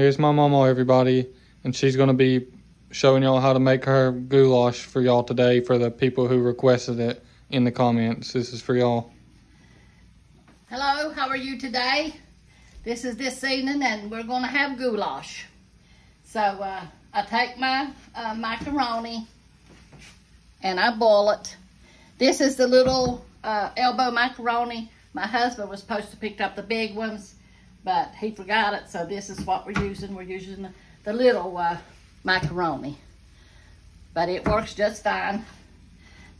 Here's my Mamaw, everybody, and she's gonna be showing y'all how to make her goulash for y'all today for the people who requested it in the comments. This is for y'all. Hello, how are you today? This is this evening and we're gonna have goulash. So uh, I take my uh, macaroni and I boil it. This is the little uh, elbow macaroni. My husband was supposed to pick up the big ones, but he forgot it. So this is what we're using. We're using the, the little uh, macaroni, but it works just fine.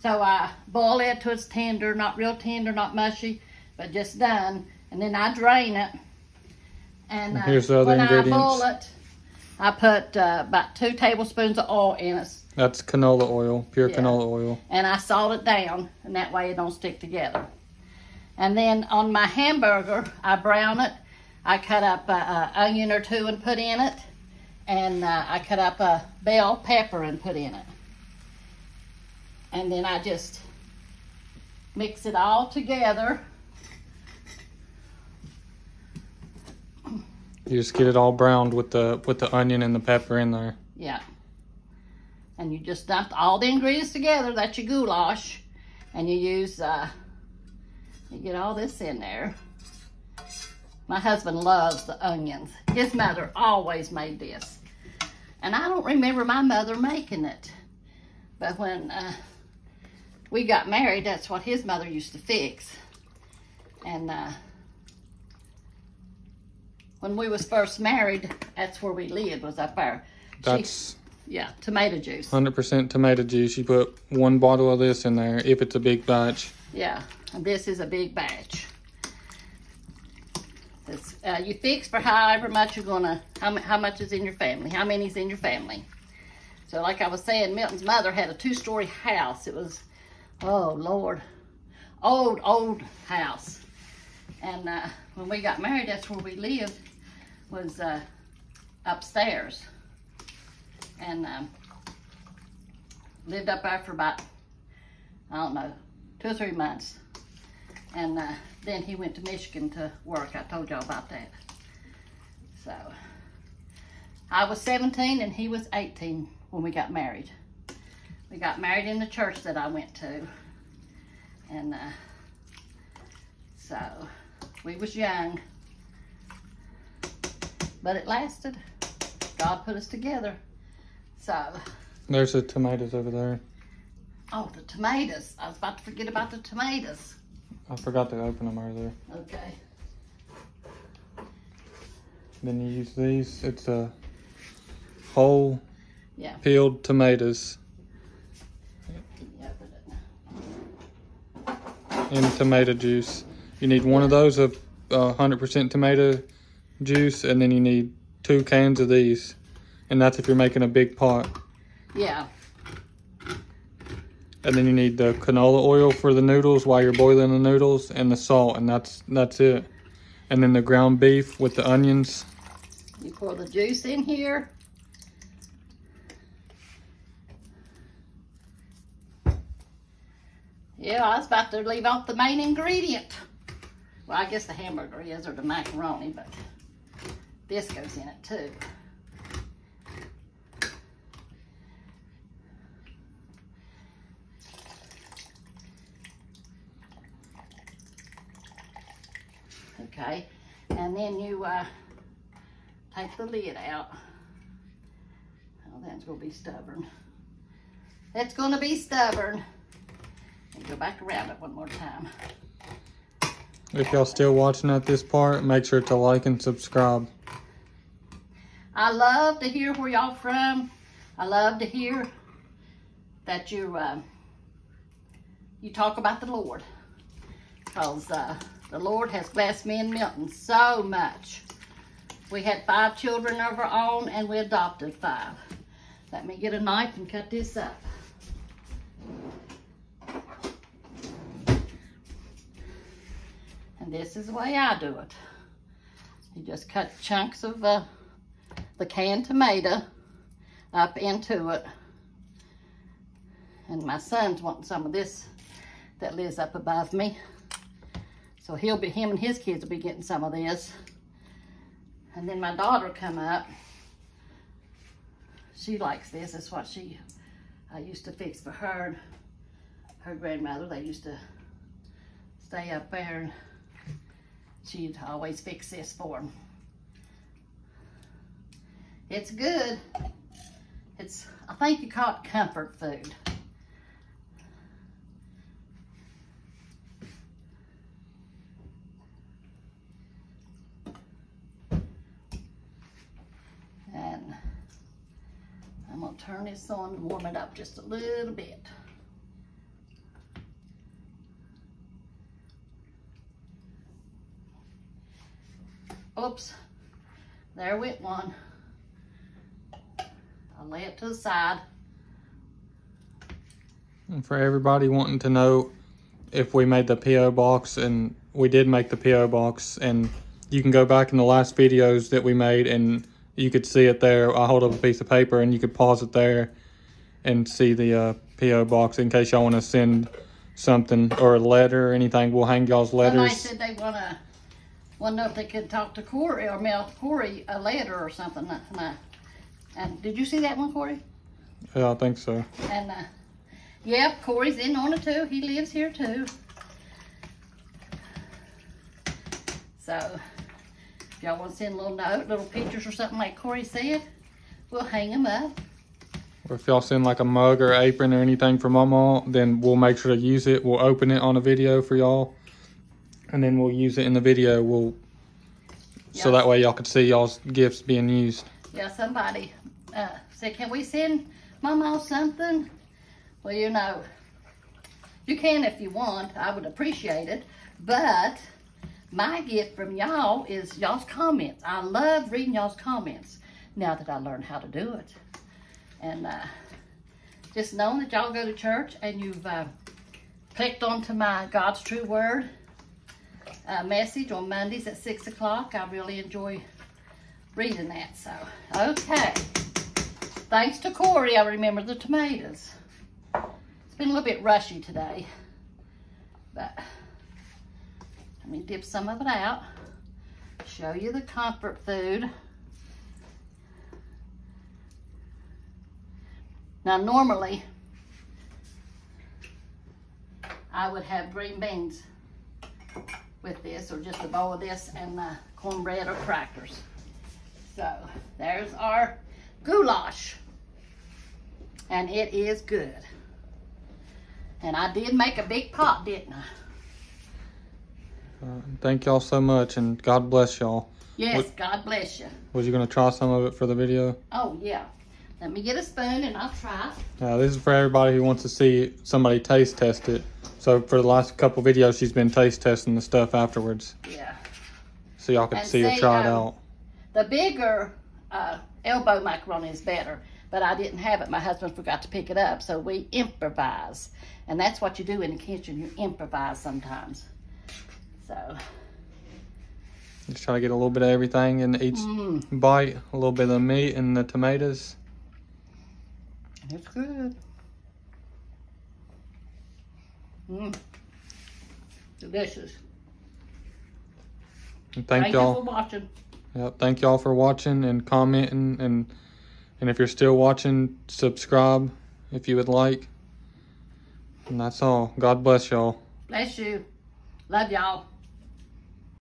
So I boil it till it's tender, not real tender, not mushy, but just done. And then I drain it. And uh, Here's the other when ingredients. I boil it, I put uh, about two tablespoons of oil in it. That's canola oil, pure Yeah. canola oil. And I salt it down, and that way it don't stick together. And then on my hamburger, I brown it. I cut up a, a onion or two and put in it. And uh, I cut up a bell pepper and put in it. And then I just mix it all together. You just get it all browned with the with the onion and the pepper in there. Yeah. And you just dump all the ingredients together. That's your goulash. And you use, uh, you get all this in there. My husband loves the onions. His mother always made this. And I don't remember my mother making it. But when uh, we got married, that's what his mother used to fix. And uh, when we was first married, that's where we lived, was up there. She- That's yeah, tomato juice. 100% tomato juice. You put one bottle of this in there if it's a big batch. Yeah, this is a big batch. Uh, you fix for however much you're gonna, how, how much is in your family, how many's in your family. So like I was saying, Milton's mother had a two-story house. It was, oh Lord, old, old house. And uh, when we got married, that's where we lived, was uh, upstairs. And um, lived up there for about, I don't know, two or three months. And uh, then he went to Michigan to work. I told y'all about that. So I was 17 and he was 18 when we got married. We got married in the church that I went to. And uh, so we was young. But it lasted. God put us together. So There's the tomatoes over there. Oh, the tomatoes. I was about to forget about the tomatoes. I forgot to open them earlier. Okay. Then you use these. It's a whole Yeah. peeled tomatoes in tomato juice. You need one of those of uh, 100% tomato juice, and then you need two cans of these. And that's if you're making a big pot. Yeah. And then you need the canola oil for the noodles while you're boiling the noodles, and the salt, and that's that's it. And then the ground beef with the onions. You pour the juice in here. Yeah, I was about to leave off the main ingredient. Well, I guess the hamburger is, or the macaroni, but this goes in it too. Okay, and then you uh, take the lid out. Oh, that's gonna be stubborn. That's gonna be stubborn. And go back around it one more time. If y'all still watching at this part, make sure to like and subscribe. I love to hear where y'all from. I love to hear that you uh, you talk about the Lord, because uh, the Lord has blessed me and Milton so much. We had five children of our own, and we adopted five. Let me get a knife and cut this up. And this is the way I do it. You just cut chunks of uh, the canned tomato up into it. And my son's wanting some of this that lives up above me. So he'll be, him and his kids will be getting some of this. And then my daughter come up. She likes this. That's what she I used to fix for her and her grandmother. They used to stay up there and she'd always fix this for them. It's good. It's, I think you call it comfort food. And I'm gonna turn this on and warm it up just a little bit. Oops, there went one. I'll lay it to the side. And for everybody wanting to know if we made the PO box, and we did make the PO box, and you can go back in the last videos that we made, and you could see it there. I hold up a piece of paper, and you could pause it there and see the uh, PO box in case y'all want to send something or a letter or anything. We'll hang y'all's letters. Somebody said they wanna, wanna know if they could talk to Corey or mail Corey a letter or something. And, and did you see that one, Corey? Yeah, I think so. And, uh, yep, Corey's in on it too. He lives here too. So, if y'all want to send a little note, little pictures or something like Corey said, we'll hang them up. Or if y'all send like a mug or apron or anything for Mama, then we'll make sure to use it. We'll open it on a video for y'all, and then we'll use it in the video. We'll so that way y'all can see y'all's gifts being used. Yeah, somebody uh, said, can we send Mama something? Well, you know, you can if you want. I would appreciate it. But my gift from y'all is y'all's comments. I love reading y'all's comments now that I learned how to do it. And uh, just knowing that y'all go to church and you've uh, clicked onto my God's True Word uh, message on Mondays at 6 o'clock, I really enjoy reading that. So, okay. Thanks to Corey, I remember the tomatoes. It's been a little bit rushy today. But let me dip some of it out. Show you the comfort food. Now, normally, I would have green beans with this, or just a bowl of this and cornbread or crackers. So there's our goulash. And it is good. And I did make a big pot, didn't I? Uh, thank y'all so much, and God bless y'all. Yes, What- God bless you. Was you gonna try some of it for the video? Oh, yeah. Let me get a spoon and I'll try. Uh, this is for everybody who wants to see somebody taste test it. So for the last couple videos, she's been taste testing the stuff afterwards, Yeah. so y'all can And see her see, try it um, out. The bigger uh, elbow macaroni is better, but I didn't have it. My husband forgot to pick it up, so we improvise. And that's what you do in the kitchen. You improvise sometimes. So, Just try to get a little bit of everything in each mm, bite, a little bit of the meat and the tomatoes. it's good. Mm. Delicious. And thank, Thank y'all. for watching. Yep, thank y'all for watching and commenting and and if you're still watching, subscribe if you would like. And that's all. God bless y'all. Bless you. Love y'all.